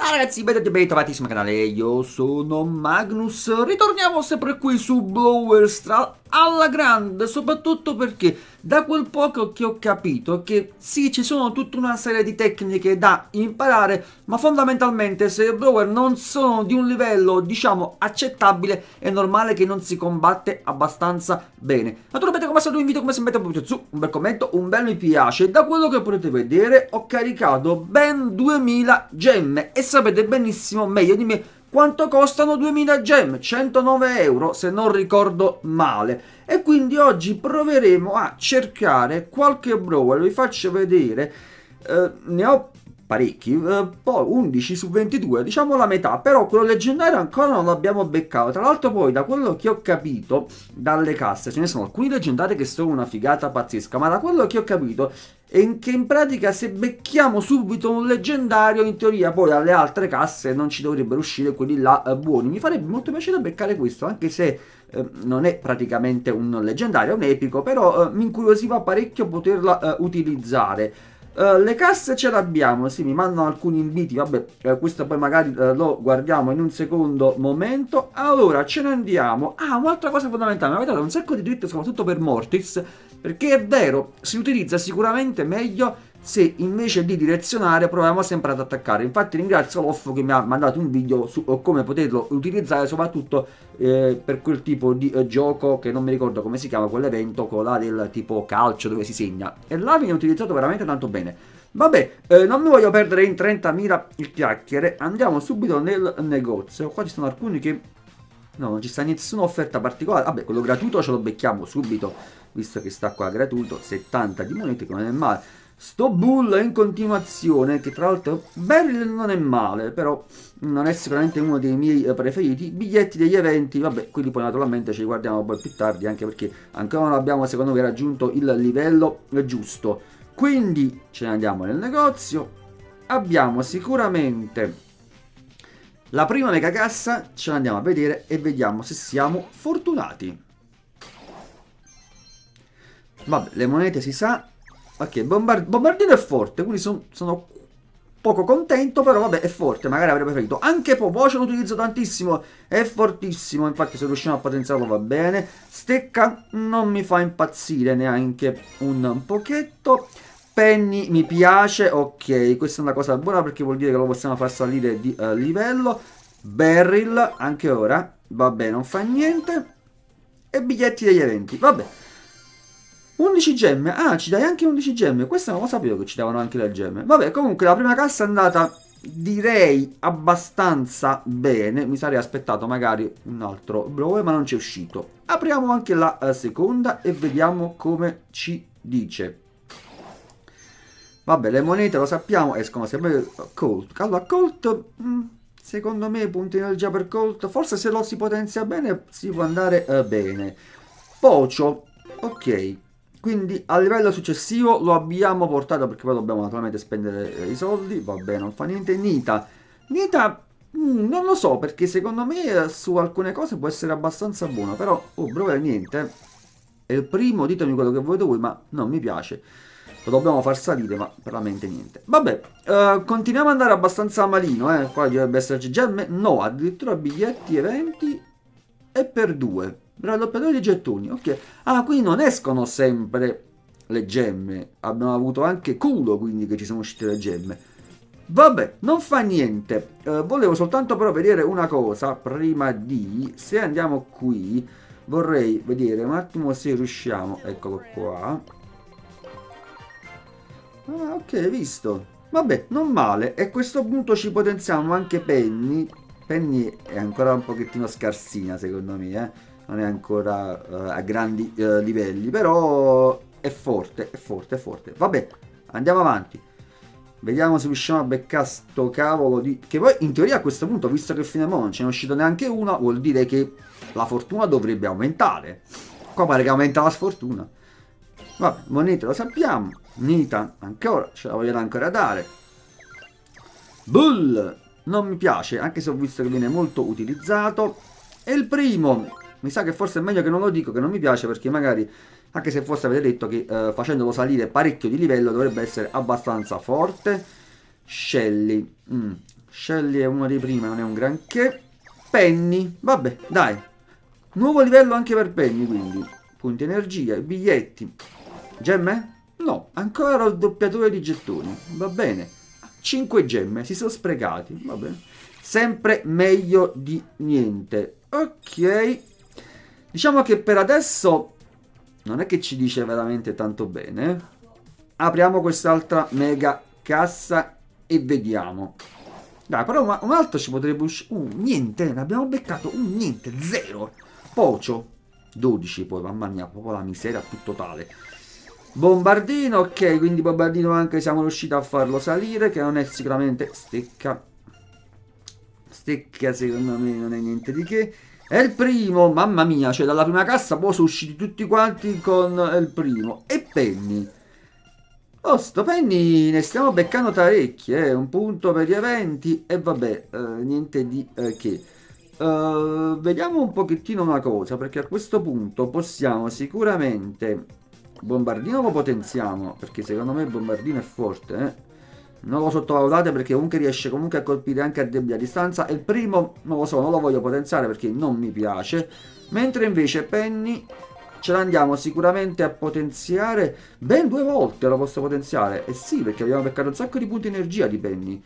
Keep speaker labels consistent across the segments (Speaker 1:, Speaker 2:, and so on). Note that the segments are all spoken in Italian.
Speaker 1: Ciao ragazzi, benvenuti ben trovati sul canale, io sono Magnus, ritorniamo sempre qui su Blower Stra alla grande, soprattutto perché da quel poco che ho capito che sì, ci sono tutta una serie di tecniche da imparare, ma fondamentalmente se i blower non sono di un livello, diciamo, accettabile, è normale che non si combatte abbastanza bene. Naturalmente come sempre vi invito come sempre a mettere su un bel commento, un bel mi piace, da quello che potete vedere ho caricato ben 2000 gemme e sapete benissimo meglio di me quanto costano 2000 gem? 109 euro se non ricordo male. E quindi oggi proveremo a cercare qualche brawl, vi faccio vedere, eh, ne ho parecchi, eh, poi 11 su 22, diciamo la metà, però quello leggendario ancora non l'abbiamo beccato. Tra l'altro poi da quello che ho capito dalle casse, ce ne sono alcuni leggendari che sono una figata pazzesca, ma da quello che ho capito e che in pratica se becchiamo subito un leggendario in teoria poi alle altre casse non ci dovrebbero uscire quelli là eh, buoni. Mi farebbe molto piacere beccare questo anche se eh, non è praticamente un leggendario, è un epico però eh, mi incuriosiva parecchio poterla eh, utilizzare Uh, le casse ce l'abbiamo, sì, mi mandano alcuni inviti, vabbè, eh, questo poi magari eh, lo guardiamo in un secondo momento. Allora, ce ne andiamo. Ah, un'altra cosa fondamentale, mi avete dato un sacco di dritte, soprattutto per Mortis, perché è vero, si utilizza sicuramente meglio se invece di direzionare proviamo sempre ad attaccare. Infatti ringrazio Loffo che mi ha mandato un video su come poterlo utilizzare soprattutto eh, per quel tipo di eh, gioco che non mi ricordo come si chiama, quell'evento con la del tipo calcio dove si segna. E là viene utilizzato veramente tanto bene. Vabbè, eh, non mi voglio perdere in 30.000 il chiacchiere, andiamo subito nel negozio. Qua ci sono alcuni che... No, non ci sta nessuna offerta particolare. Vabbè, quello gratuito ce lo becchiamo subito, visto che sta qua gratuito. 70 di monete, che non è male. Sto Bull in continuazione, che tra l'altro Beryl non è male, però non è sicuramente uno dei miei preferiti. Biglietti degli eventi, vabbè, quelli poi naturalmente ci guardiamo poi più tardi, anche perché ancora non abbiamo secondo me raggiunto il livello giusto. Quindi ce ne andiamo nel negozio, abbiamo sicuramente la prima mega cassa, ce l'andiamo a vedere e vediamo se siamo fortunati. Vabbè, le monete si sa, Ok, bombard bombardino è forte, quindi son, sono poco contento, però vabbè, è forte, magari avrei preferito. Anche Popoce lo utilizzo tantissimo, è fortissimo, infatti se riusciamo a potenziarlo va bene. Stecca non mi fa impazzire neanche un pochetto. Penny mi piace, ok, questa è una cosa buona perché vuol dire che lo possiamo far salire di uh, livello. Beryl, anche ora, vabbè, non fa niente. E biglietti degli eventi, vabbè. 11 gemme, ah ci dai anche 11 gemme, questa non lo sapevo che ci davano anche le gemme. Vabbè comunque la prima cassa è andata direi abbastanza bene, mi sarei aspettato magari un altro blower ma non c'è uscito. Apriamo anche la uh, seconda e vediamo come ci dice. Vabbè le monete lo sappiamo escono sempre Colt. Allora Colt... Mm, secondo me punti energia per Colt, forse se lo si potenzia bene si può andare uh, bene. Pocio, ok, quindi a livello successivo lo abbiamo portato perché poi dobbiamo naturalmente spendere eh, i soldi, vabbè non fa niente, Nita, Nita mm, non lo so perché secondo me eh, su alcune cose può essere abbastanza buono, però oh brother niente, è il primo, ditemi quello che volete voi ma non mi piace, lo dobbiamo far salire ma veramente niente. Vabbè, uh, continuiamo ad andare abbastanza malino, eh, qua dovrebbe esserci gemme, no addirittura biglietti, eventi e per due. Raddoppiatore di gettoni, ok. Ah, qui non escono sempre le gemme. Abbiamo avuto anche culo, quindi, che ci sono uscite le gemme. Vabbè, non fa niente. Eh, volevo soltanto però vedere una cosa prima di... Se andiamo qui, vorrei vedere un attimo se riusciamo... Eccolo qua. Ah, ok, visto. Vabbè, non male. E a questo punto ci potenziamo anche Penny. Penny è ancora un pochettino scarsina, secondo me, eh non è ancora uh, a grandi uh, livelli, però è forte, è forte, è forte. Vabbè, andiamo avanti. Vediamo se riusciamo a beccare sto cavolo di... Che poi in teoria a questo punto, visto che fino a ora non ce n'è uscito neanche uno, vuol dire che la fortuna dovrebbe aumentare. Qua pare che aumenta la sfortuna. Vabbè, monete lo sappiamo. Nita ancora, ce la vogliono ancora dare. Bull non mi piace, anche se ho visto che viene molto utilizzato. E il primo, mi sa che forse è meglio che non lo dico, che non mi piace perché magari, anche se forse avete detto che eh, facendolo salire parecchio di livello dovrebbe essere abbastanza forte. Shelly, mm. Shelly è uno dei primi, non è un granché. Penny, vabbè, dai. Nuovo livello anche per Penny, quindi. Punti energia, biglietti. Gemme? No, ancora il doppiatore di gettoni. Va bene. 5 gemme, si sono sprecati. Va bene. Sempre meglio di niente. Ok. Diciamo che per adesso non è che ci dice veramente tanto bene. Apriamo quest'altra mega cassa e vediamo. Dai, però un, altro ci potrebbe uscire. Uh, niente, ne abbiamo beccato un niente, zero. Pocio, 12 poi, mamma mia, proprio la miseria più totale. Bombardino, ok, quindi bombardino anche siamo riusciti a farlo salire, che non è sicuramente stecca. Stecca secondo me non è niente di che. È il primo, mamma mia, cioè dalla prima cassa poi sono usciti tutti quanti con il primo. E Penny. Oh, sto Penny ne stiamo beccando parecchi, eh. Un punto per gli eventi e vabbè, eh, niente di eh, che. Uh, vediamo un pochettino una cosa, perché a questo punto possiamo sicuramente... Bombardino lo potenziamo, perché secondo me il bombardino è forte, eh. Non lo sottovalutate perché comunque riesce comunque a colpire anche a debita distanza. E il primo, non lo so, non lo voglio potenziare perché non mi piace. Mentre invece Penny ce l'andiamo sicuramente a potenziare. Ben due volte lo posso potenziare. E eh sì perché abbiamo beccato un sacco di punti energia di Penny.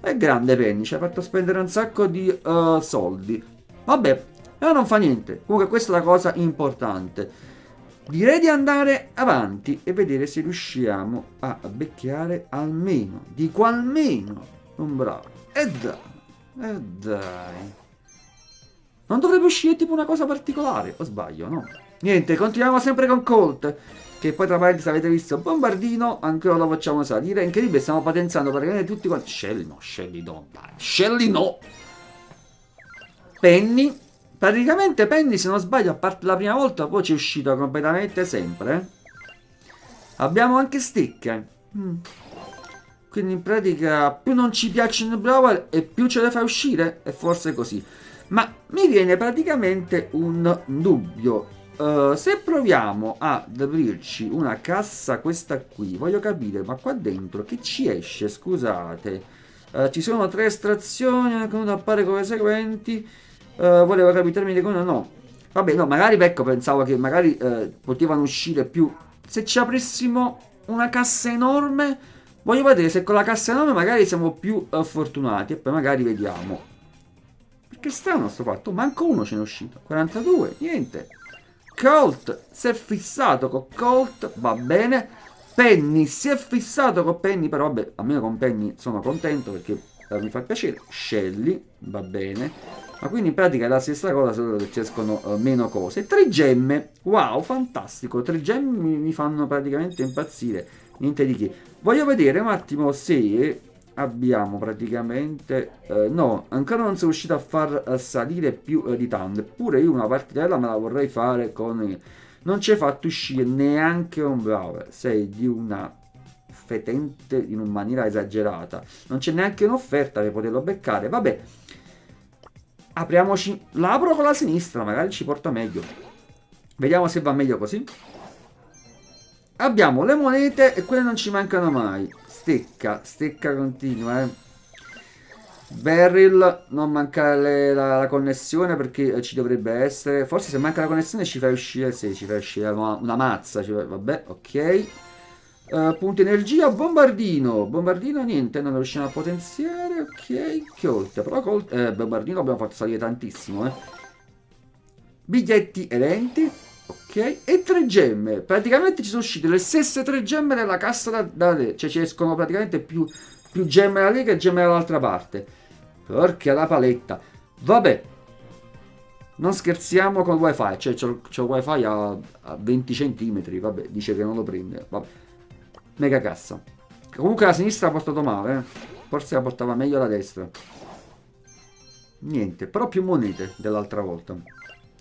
Speaker 1: È grande Penny ci ha fatto spendere un sacco di uh, soldi. Vabbè però non fa niente. Comunque questa è la cosa importante direi di andare avanti e vedere se riusciamo a becchiare almeno dico almeno un bravo e dai e dai non dovrebbe uscire tipo una cosa particolare o sbaglio no Niente, continuiamo sempre con Colt. Che poi tra parentesi avete visto Bombardino, ancora lo facciamo salire. Incredibile, stiamo potenziando praticamente tutti quanti. Shelly no, Shelly no. Shelly no. Penny. Praticamente Penny, se non sbaglio, a parte la prima volta, poi ci è uscito completamente sempre. Abbiamo anche Stick. Mm. Quindi in pratica più non ci piacciono i Brawl e più ce le fai uscire. E forse così. Ma mi viene praticamente un dubbio. Uh, se proviamo ad aprirci una cassa, questa qui, voglio capire, ma qua dentro che ci esce? Scusate. Uh, ci sono tre estrazioni, appare come seguenti. Uh, volevo capire con no. Vabbè, no, magari ecco, pensavo che magari potevano uscire più. Se ci aprissimo una cassa enorme, voglio vedere se con la cassa enorme magari siamo più fortunati. E poi magari vediamo. Perché strano sto fatto, manco uno ce n'è uscito. 42, niente. Colt si è fissato con Colt, va bene. Penny si è fissato con Penny, però vabbè, almeno con Penny sono contento perché eh, mi fa piacere. Shelly, va bene. Ma quindi in pratica è la stessa cosa, solo che ci escono uh, meno cose. Tre gemme, wow, fantastico. Tre gemme mi, fanno praticamente impazzire. Niente di che. Voglio vedere un attimo se abbiamo praticamente eh, no ancora non sono riuscito a far eh, salire più eh, di tanto eppure io una partitella me la vorrei fare con non ci hai fatto uscire neanche un bravo sei di una fetente in maniera esagerata non c'è neanche un'offerta per poterlo beccare vabbè apriamoci l'apro con la sinistra magari ci porta meglio vediamo se va meglio così abbiamo le monete e quelle non ci mancano mai stecca, stecca continua, eh. Beryl, non mancare la, la, connessione perché ci dovrebbe essere. Forse se manca la connessione ci fai uscire, sì, ci fai uscire una, una mazza, cioè, vabbè, ok. Uh, punto energia, bombardino. Bombardino niente, non lo riusciamo a potenziare, ok. Colt, però Colt, eh, bombardino abbiamo fatto salire tantissimo, eh. Biglietti eventi. Ok, e tre gemme. Praticamente ci sono uscite le stesse tre gemme della cassa da, da te. Cioè ci escono praticamente più, più gemme da lì che gemme dall'altra parte. Porca la paletta. Vabbè. Non scherziamo con il wifi. Cioè c'ho il wifi a, a 20 cm. Vabbè, dice che non lo prende. Vabbè. Mega cassa. Comunque la sinistra ha portato male. Eh. Forse la portava meglio la destra. Niente, però più monete dell'altra volta.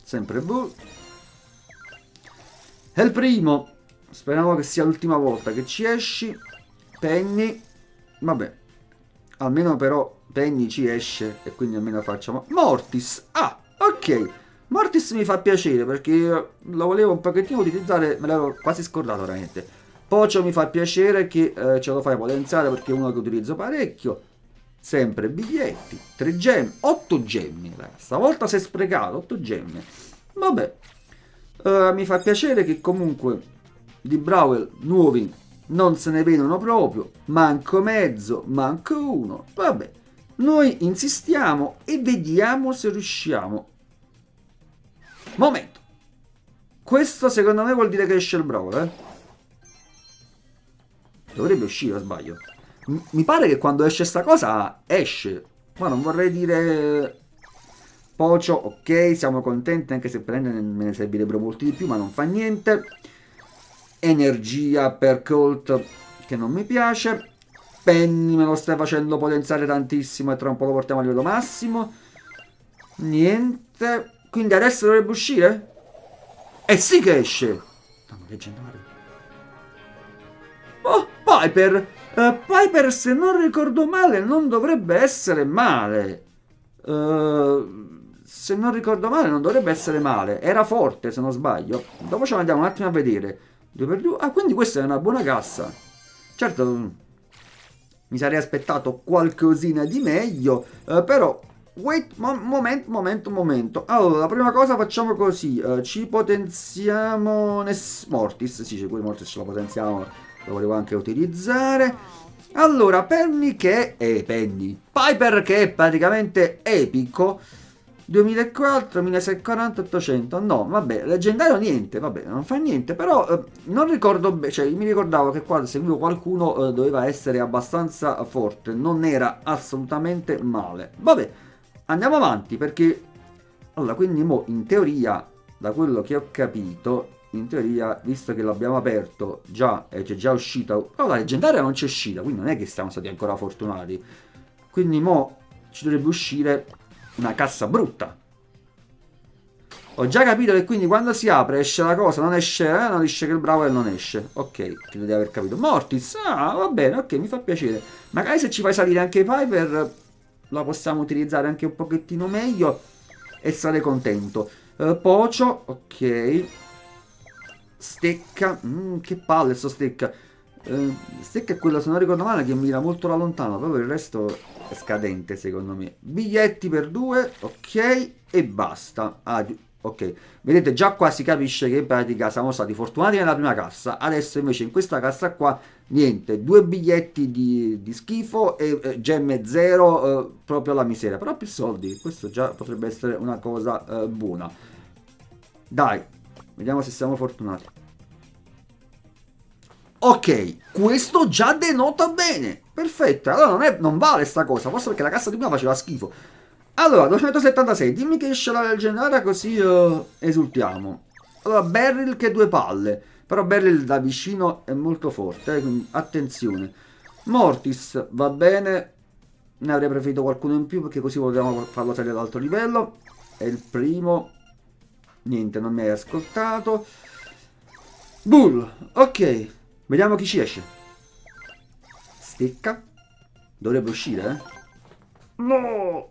Speaker 1: Sempre bull. È il primo. Speriamo che sia l'ultima volta che ci esci. Penny. Vabbè. Almeno però Penny ci esce e quindi almeno facciamo... Mortis. Ah, ok. Mortis mi fa piacere perché lo volevo un pochettino utilizzare, me l'avevo quasi scordato veramente. Pocio mi fa piacere che eh, ce lo fai potenziare perché è uno che utilizzo parecchio. sempre biglietti, 3 gemme, 8 gemme, stavolta si è sprecato, 8 gemme. Vabbè, uh, mi fa piacere che comunque di Brawl nuovi non se ne vedono proprio, manco mezzo, manco uno, vabbè. Noi insistiamo e vediamo se riusciamo. Momento. Questo secondo me vuol dire che esce il Brawl, eh? Dovrebbe uscire, sbaglio? mi pare che quando esce sta cosa, esce. Ma non vorrei dire... Pocio, ok, siamo contenti, anche se per me ne servirebbero molti di più, ma non fa niente. Energia per Colt, che non mi piace. Penny me lo stai facendo potenziare tantissimo e tra un po' lo portiamo a livello massimo. Niente. Quindi adesso dovrebbe uscire? Eh sì che esce! No, leggendario. Oh, Piper! Uh, Piper, se non ricordo male, non dovrebbe essere male. Uh, se non ricordo male, non dovrebbe essere male. Era forte, se non sbaglio. Dopo ce l'andiamo un attimo a vedere. 2 per 2. Ah, quindi questa è una buona cassa. Certo, mi sarei aspettato qualcosina di meglio, uh, però... Wait, mo momento, momento, momento. Allora, la prima cosa facciamo così. ci potenziamo... Ness Mortis. Sì, sicuro Mortis ce la potenziamo lo volevo anche utilizzare. Allora, Penny che è eh, Penny. Piper che è praticamente epico. 2004, 1640, 800. No, vabbè, leggendario niente, vabbè, non fa niente. Però eh, non ricordo bene, cioè mi ricordavo che quando seguivo qualcuno eh, doveva essere abbastanza forte. Non era assolutamente male. Vabbè, andiamo avanti perché... Allora, quindi mo, in teoria, da quello che ho capito, in teoria, visto che l'abbiamo aperto già, e c'è già uscita, però la leggendaria non c'è uscita, quindi non è che siamo stati ancora fortunati. Quindi mo ci dovrebbe uscire una cassa brutta. Ho già capito che quindi quando si apre esce la cosa, non esce, eh, non esce che il bravo e non esce. Ok, credo di aver capito. Mortis, ah, va bene, ok, mi fa piacere. Magari se ci fai salire anche i Piper, la possiamo utilizzare anche un pochettino meglio e sarei contento. Uh, Pocio, ok. Stecca, mm, che palle sto stecca. Eh, stecca è quella, se non ricordo male, che mira molto da lontano, proprio il resto è scadente secondo me. Biglietti per due, ok, e basta. Ah, ok, vedete già qua si capisce che in pratica siamo stati fortunati nella prima cassa, adesso invece in questa cassa qua niente, due biglietti di, di schifo e eh, gemme zero, eh, proprio la miseria, però più soldi, questo già potrebbe essere una cosa eh, buona. Dai, Vediamo se siamo fortunati. Ok, questo già denota bene. Perfetto, allora non, è, non vale sta cosa, forse perché la cassa di prima faceva schifo. Allora, 276, dimmi che esce la leggendaria così uh, esultiamo. Allora, Beryl che due palle. Però Beryl da vicino è molto forte, eh, quindi attenzione. Mortis va bene, ne avrei preferito qualcuno in più perché così vogliamo farlo salire ad alto livello. È il primo, Niente, non mi hai ascoltato. Bull, ok. Vediamo chi ci esce. Stecca. Dovrebbe uscire, eh? No!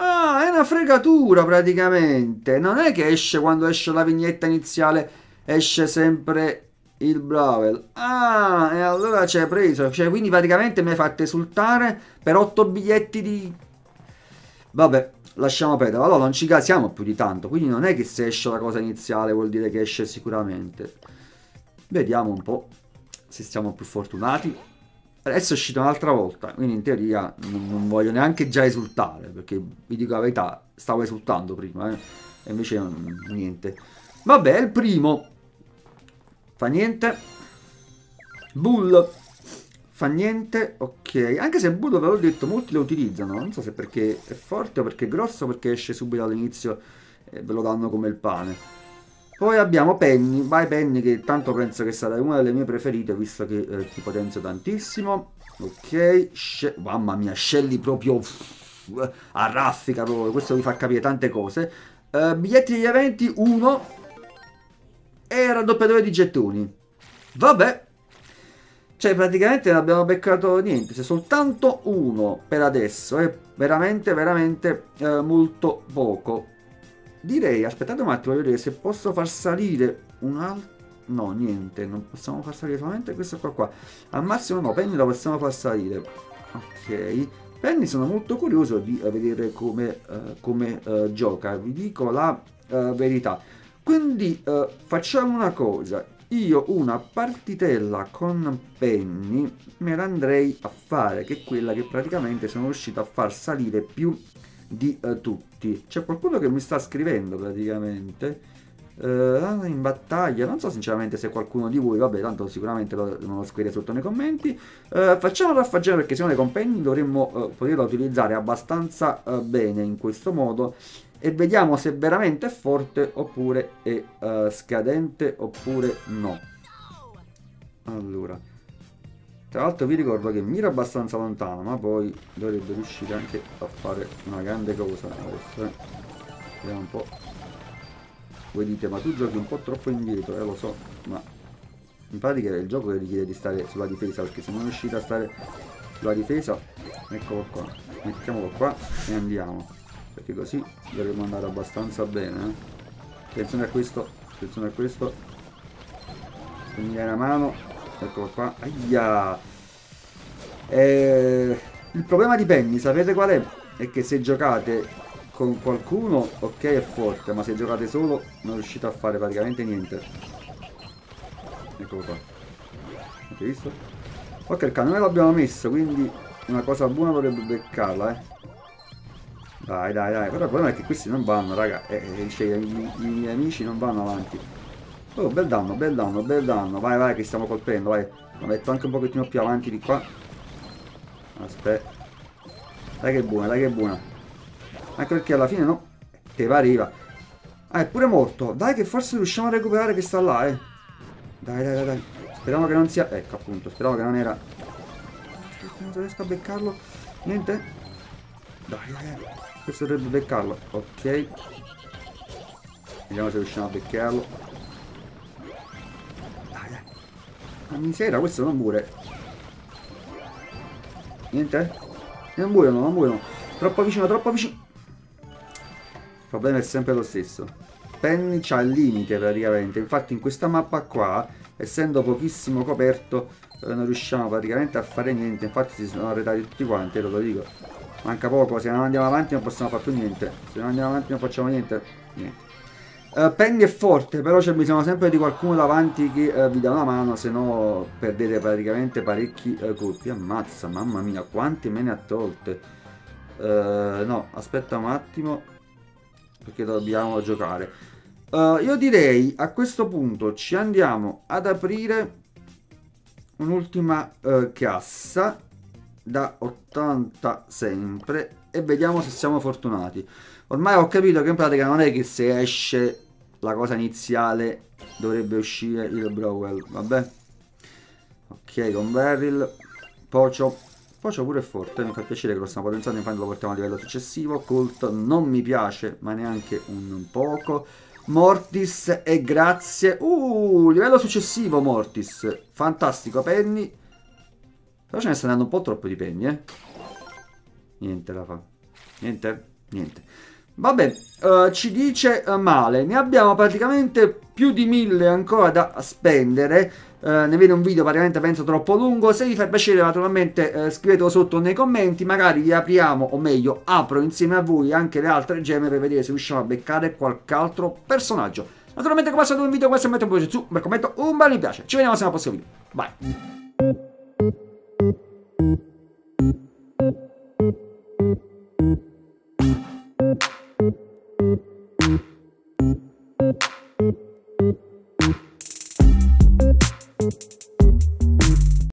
Speaker 1: Ah, è una fregatura praticamente. Non è che esce quando esce la vignetta iniziale, esce sempre il Bravel. Ah, e allora ci hai preso. Cioè, quindi praticamente mi hai fatto esultare per 8 biglietti di... Vabbè, lasciamo perdere. Allora non ci casiamo più di tanto, quindi non è che se esce la cosa iniziale vuol dire che esce sicuramente. Vediamo un po' se siamo più fortunati. Adesso è uscito un'altra volta, quindi in teoria non, non, voglio neanche già esultare, perché vi dico la verità, stavo esultando prima, eh? e invece niente. Vabbè, il primo. Fa niente. Bull fa niente, ok. Anche se Budo ve l'ho detto, molti lo utilizzano. Non so se perché è forte o perché è grosso perché esce subito all'inizio e ve lo danno come il pane. Poi abbiamo Penny, vai Penny che tanto penso che sarà una delle mie preferite visto che eh, ti potenzio tantissimo. Ok, Sce mamma mia, Shelly proprio a raffica proprio, questo vi fa capire tante cose. Uh, biglietti degli eventi, uno e raddoppiatore di gettoni. Vabbè, cioè praticamente non abbiamo beccato niente, c'è soltanto uno per adesso, è veramente veramente eh, molto poco. Direi, aspettate un attimo, vedere se posso far salire un altro... No, niente, non possiamo far salire solamente questo qua qua. Al massimo no, penny lo possiamo far salire. Ok, Penny sono molto curioso di vedere come, uh, come uh, gioca, vi dico la uh, verità. Quindi facciamo una cosa, io una partitella con Penny me la andrei a fare, che è quella che praticamente sono riuscito a far salire più di tutti. C'è qualcuno che mi sta scrivendo praticamente. Uh, in battaglia non so sinceramente se qualcuno di voi vabbè tanto sicuramente lo, lo scrivete sotto nei commenti uh, facciamo raffaggiare perché secondo i compagni dovremmo uh, poterla utilizzare abbastanza bene in questo modo e vediamo se veramente è forte oppure è scadente oppure no allora tra l'altro vi ricordo che mira abbastanza lontano ma poi dovrebbe riuscire anche a fare una grande cosa adesso eh. vediamo un po' voi dite ma tu giochi un po' troppo indietro, eh lo so, ma in pratica è il gioco che richiede di stare sulla difesa, perché se non riuscite a stare sulla difesa, eccolo qua, mettiamolo qua e andiamo, perché così dovremmo andare abbastanza bene, eh? attenzione a questo, attenzione a questo, se mi una mano, eccolo qua, aia, eh, il problema di Penny, sapete qual è? È che se giocate con qualcuno ok è forte ma se giocate solo non riuscite a fare praticamente niente. Eccolo qua. Avete visto? ok il cannone l'abbiamo messo quindi una cosa buona dovrebbe beccarla eh. Dai dai dai però il problema è che questi non vanno raga. Eh, eh, cioè, i, i miei amici non vanno avanti oh bel danno bel danno bel danno vai vai che stiamo colpendo vai lo metto anche un pochettino più avanti di qua aspetta dai che buona dai che buona anche perché alla fine no. Te pareva. Ah, è pure morto. Dai che forse riusciamo a recuperare che sta là, eh. Dai, dai, dai, dai. Speriamo che non sia... Ecco, appunto. Speriamo che non era... Non riesco a beccarlo. Niente? Dai, dai, dai. Questo dovrebbe beccarlo. Ok. Vediamo se riusciamo a beccarlo. Ma miseria, questo non muore. Niente? Non muoiono, non muoiono. Troppo vicino, troppo vicino. Il problema è sempre lo stesso. Penny c'ha il limite praticamente, infatti in questa mappa qua, essendo pochissimo coperto, eh, non riusciamo praticamente a fare niente, infatti si sono arredati tutti quanti, lo dico. Manca poco, se non andiamo avanti non possiamo fare più niente, se non andiamo avanti non facciamo niente, niente. Uh, Penny è forte, però c'è bisogno sempre di qualcuno davanti che uh, vi dà una mano, se no perdete praticamente parecchi uh, colpi. Ammazza, mamma mia, quanti me ne ha tolte. no, aspetta un attimo perché dobbiamo giocare. Io direi a questo punto ci andiamo ad aprire un'ultima cassa da 80 sempre e vediamo se siamo fortunati. Ormai ho capito che in pratica non è che se esce la cosa iniziale dovrebbe uscire il Browell, vabbè. Ok, con Beryl, Pocio, Focio pure è forte, mi fa piacere che lo stiamo potenziando, infatti lo portiamo a livello successivo. Colt non mi piace, ma neanche un poco. Mortis e grazie. Uh, livello successivo Mortis. Fantastico, Penny. Però ce ne sta andando un po' troppo di Penny, eh. Niente la fa. Niente? Niente. Vabbè, uh, ci dice uh, male. Ne abbiamo praticamente più di mille ancora da spendere. Uh, ne viene un video praticamente penso troppo lungo. Se vi fa piacere, naturalmente scrivetelo sotto nei commenti. Magari li apriamo, o meglio, apro insieme a voi anche le altre gemme per vedere se riusciamo a beccare qualche altro personaggio. Naturalmente, come al solito, un video questo mette un po' su, un bel commento, un bel mi piace. Ci vediamo al prossimo video. Bye.